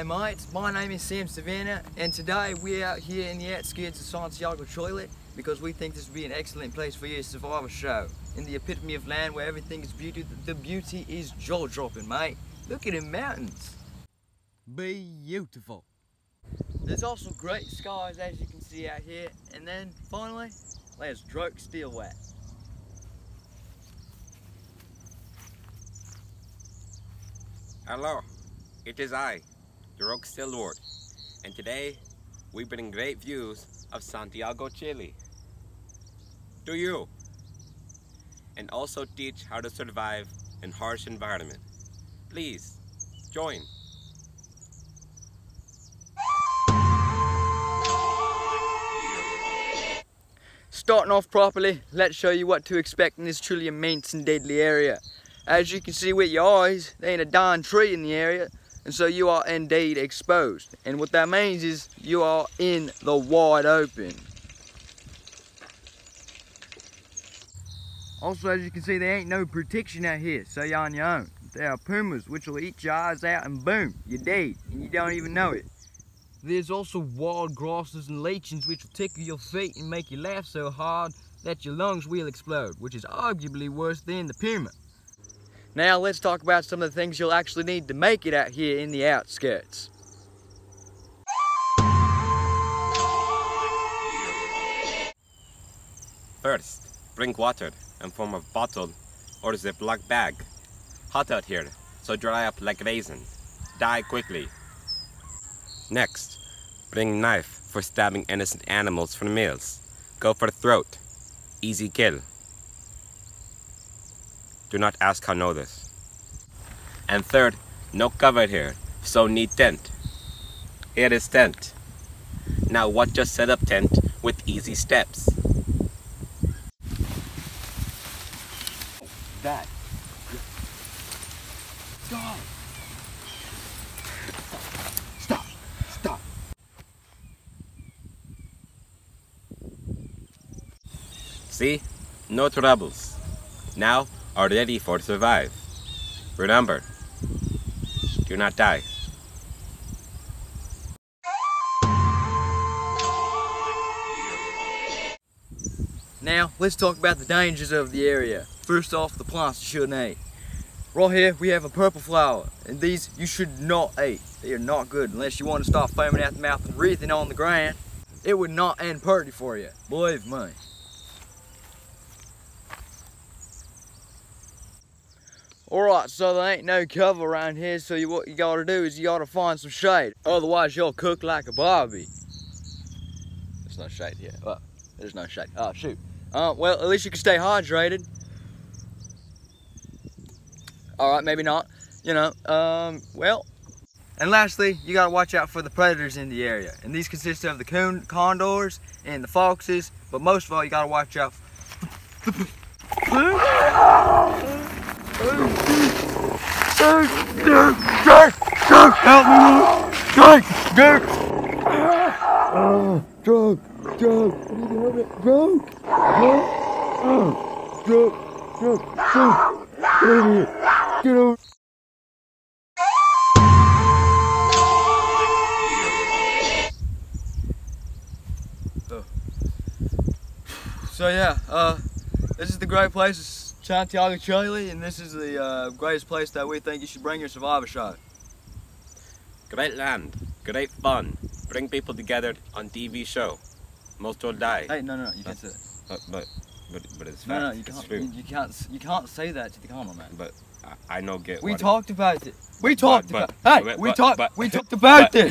my name is Sam Savannah and today we're out here in the outskirts of Santiago, Chile because we think this would be an excellent place for your survivor show. In the epitome of land where everything is beauty, the beauty is jaw-dropping, mate. Look at the mountains. Beautiful. There's also great skies as you can see out here and then finally there's Drake Stallworth. Hello, it is I, Drake Stallworth, and today we bring great views of Santiago, Chile to you, and also teach how to survive in harsh environment. Please, join. Starting off properly, let's show you what to expect in this truly immense and deadly area. As you can see with your eyes, there ain't a darn tree in the area, and so you are indeed exposed. And what that means is you are in the wide open. Also, as you can see, there ain't no protection out here, so you're on your own. There are pumas which will eat your eyes out and boom, you're dead, and you don't even know it. There's also wild grasses and lichens which will tickle your feet and make you laugh so hard that your lungs will explode, which is arguably worse than the puma. Now let's talk about some of the things you'll actually need to make it out here in the outskirts. First, bring water in form of bottle or ziploc bag. Hot out here, so dry up like raisin. Die quickly. Next, bring knife for stabbing innocent animals for meals. Go for throat. Easy kill. Do not ask how know this. And third, no cover here, so need tent. Here is tent. Now what just set up tent with easy steps. That. Stop. Stop. Stop. See? No troubles. Now are ready for to survive. Remember, do not die. Now, let's talk about the dangers of the area. First off, the plants you shouldn't eat. Right here, we have a purple flower, and these you should not eat. They are not good unless you want to start foaming out the mouth and wreathing on the ground. It would not end pretty for you, believe me. Alright, so there ain't no cover around here, so you, what you gotta do is you gotta find some shade. Otherwise, you'll cook like a barbie. There's no shade here. There's no shade. Oh, shoot. Uh, well, at least you can stay hydrated. Alright, maybe not. You know, um, well. And lastly, you gotta watch out for the predators in the area. And these consist of the coon condors and the foxes, but most of all, you gotta watch out Help me! Drunk! Drunk! Oh, drunk! Drunk! I need to help it! Drunk! Drunk! Oh, drunk! Drunk! Drunk! Get over! Get over! So yeah, uh, this is the great place, Santiago, Chile, and this is the uh, greatest place that we think you should bring your survivor shot. Great land, great fun. Bring people together on TV show. Most will die. Hey, no, no, no, you can't say that. But but but, but it's No, fact. no, you can't. You, you can't. You can't say that to the camera, man. But I, I know get We what it- talked about it. We talked but- about. Hey, but- we talked. but- We talked about this.